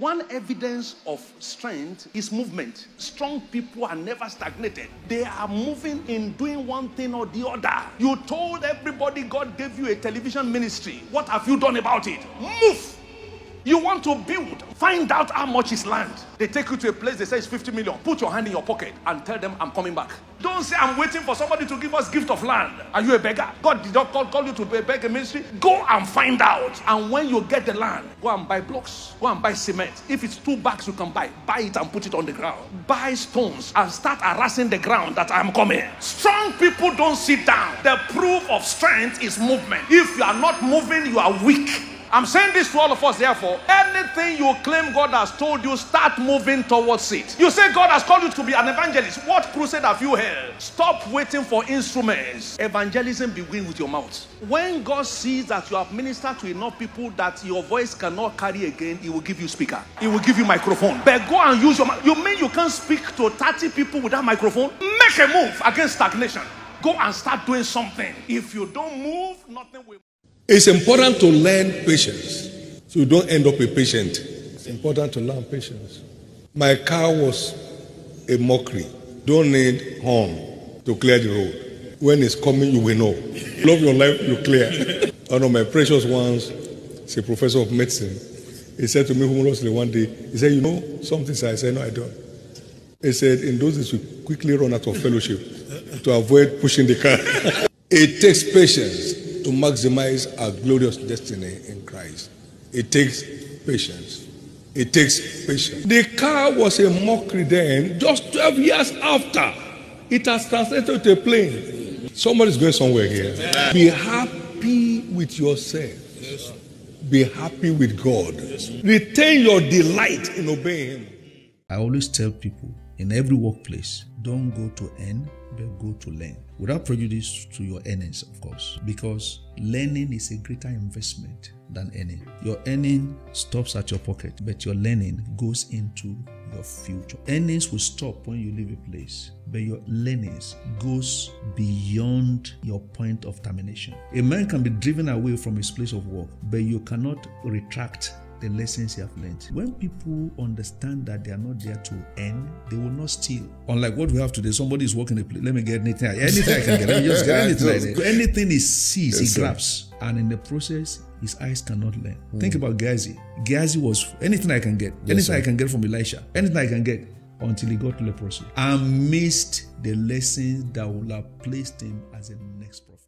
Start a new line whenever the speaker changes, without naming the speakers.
One evidence of strength is movement. Strong people are never stagnated. They are moving in doing one thing or the other. You told everybody God gave you a television ministry. What have you done about it? Move. You want to build, find out how much is land. They take you to a place, they say it's 50 million. Put your hand in your pocket and tell them, I'm coming back. Don't say, I'm waiting for somebody to give us gift of land. Are you a beggar? God did not call, call you to be a beggar ministry. Go and find out. And when you get the land, go and buy blocks, go and buy cement. If it's two bags, you can buy. Buy it and put it on the ground. Buy stones and start harassing the ground that I'm coming. Strong people don't sit down. The proof of strength is movement. If you are not moving, you are weak. I'm saying this to all of us, therefore. Anything you claim God has told you, start moving towards it. You say God has called you to be an evangelist. What crusade have you held? Stop waiting for instruments. Evangelism begins with your mouth. When God sees that you have ministered to enough people that your voice cannot carry again, He will give you speaker. He will give you microphone. But go and use your mouth. You mean you can't speak to 30 people without microphone? Make a move against stagnation. Go and start doing something. If you don't move, nothing will.
It's important to learn patience so you don't end up a patient. It's important to learn patience. My car was a mockery. Don't need horn to clear the road. When it's coming, you will know. Love your life, you clear. One of my precious ones is a professor of medicine. He said to me humorously one day, he said, You know something? I said, No, I don't. He said, In those days, we quickly run out of fellowship to avoid pushing the car. it takes patience to maximize our glorious destiny in Christ. It takes patience. It takes patience. The car was a mockery then, just 12 years after. It has translated to a plane. Somebody's going somewhere here. Be happy with yourself. Be happy with God. Retain your delight in obeying Him.
I always tell people in every workplace, don't go to earn, but go to learn. Without prejudice to your earnings, of course, because learning is a greater investment than earning. Your earning stops at your pocket, but your learning goes into your future. Earnings will stop when you leave a place, but your learnings goes beyond your point of termination. A man can be driven away from his place of work, but you cannot retract the lessons you have learned. When people understand that they are not there to earn, they will not steal. Unlike what we have today, somebody is working a place. Let me get anything. Anything I can get. Let me just get anything. Like anything he sees,
Yes,
he grabs. And in the process, his eyes cannot learn. Think about Gehazi. Gehazi was anything I can get, anything
sir.
I can get from Elisha, anything I can get until he got leprosy and missed the lessons that would have placed him as a next prophet.